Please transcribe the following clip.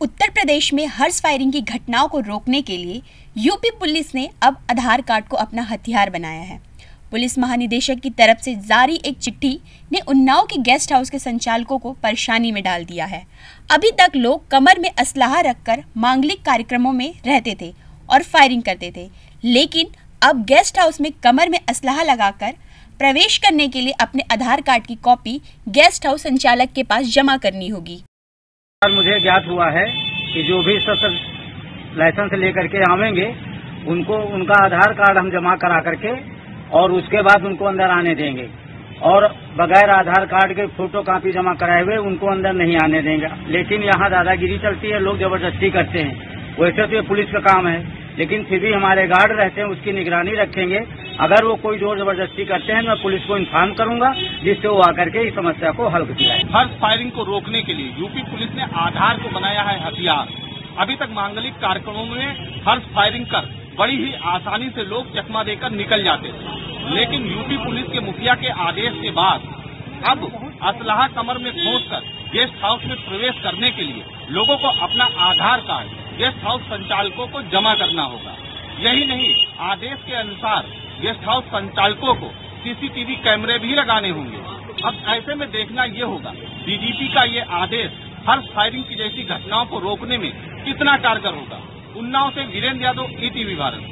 उत्तर प्रदेश में हर्ष फायरिंग की घटनाओं को रोकने के लिए यूपी पुलिस ने अब आधार कार्ड को अपना हथियार बनाया है। पुलिस महानिदेशक की तरफ़ से जारी एक चिट्ठी ने उन्नाव के गेस्ट हाउस के संचालकों को परेशानी में डाल दिया है। अभी तक लोग कमर में असलाहा रखकर मांगलिक कार्यक्रमों में रहते थे और फायरिंग करते थे, लेकिन अब गेस्ट हाउस में कमर में असलाहा लगाकर प्रवेश करने के लिए अपने आधार कार्ड की कॉपी गेस्ट हाउस संचालक के पास जमा करनी होगी। सर मुझे ज्ञात हुआ है कि जो भी सर लाइसेंस लेकर के आवेंगे, उनको, उनका आधार कार्ड हम जमा करा करके और उसके बाद उनको अंदर आने देंगे। और बगैर आधार कार्ड के फ़ोटो कापी जमा कराए हुए उनको अंदर नहीं आने देंगे। लेकिन यहाँ दादागिरी चलती है, लोग ज़बरदस्ती करते हैं। वैसे तो ये पुलिस का काम है, लेकिन फिर भी हमारे गार्ड रहते हैं, उसकी निगरानी रखेंगे अगर वो कोई ज़ोर ज़बरदस्ती करते हैं मैं पुलिस को इन्फॉर्म करूँगा, जिससे वो आकर के इस समस्या को हल किया हर्ष फायरिंग को रोकने के लिए यूपी पुलिस ने आधार को बनाया है हथियार। अभी तक मांगलिक कार्यक्रमों में हर्ष फायरिंग कर बड़ी ही आसानी से लोग चकमा देकर निकल जाते थे। लेकिन यूपी पुलिस के मुखिया के आदेश के बाद अब असलाह कमर में खोस कर गेस्ट हाउस में प्रवेश करने के लिए लोगों को अपना आधार कार्ड, गेस्ट हाउस संचालकों को जमा करना होगा। यही नहीं, आदेश के अनुसार गेस्ट हाउस संचालकों को सीसीटीवी कैमरे भी लगाने होंगे। अब ऐसे में देखना ये होगा, डीजीपी का ये आदेश हर फायरिंग की जैसी घटनाओं को रोकने में कितना कारगर होगा। उन्नाव से वीरेंद्र यादव, ईटीवी भारत।